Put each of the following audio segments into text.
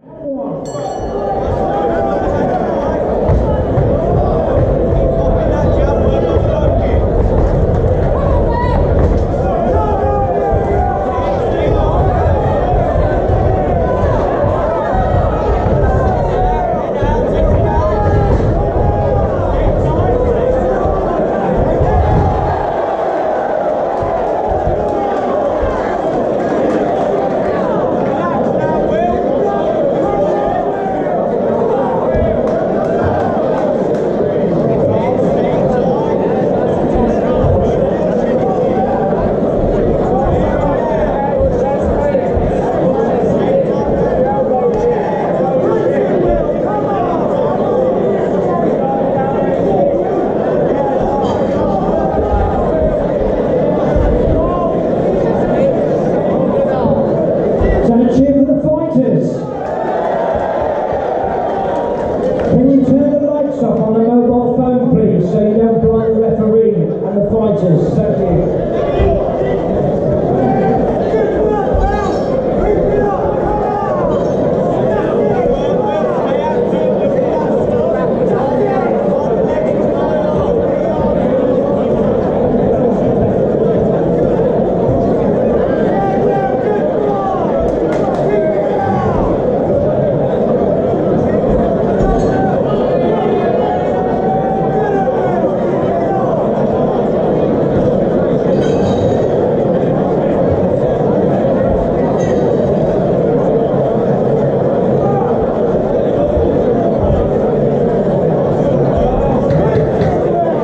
Thank you. Cheer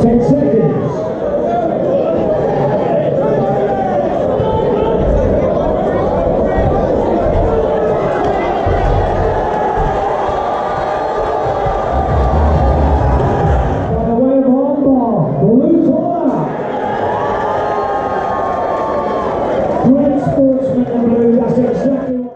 10 seconds. Sportsman in blue, that's exactly